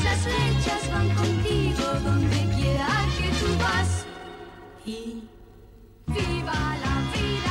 esas flechas van contigo donde quiera que tú vas. Y viva la vida.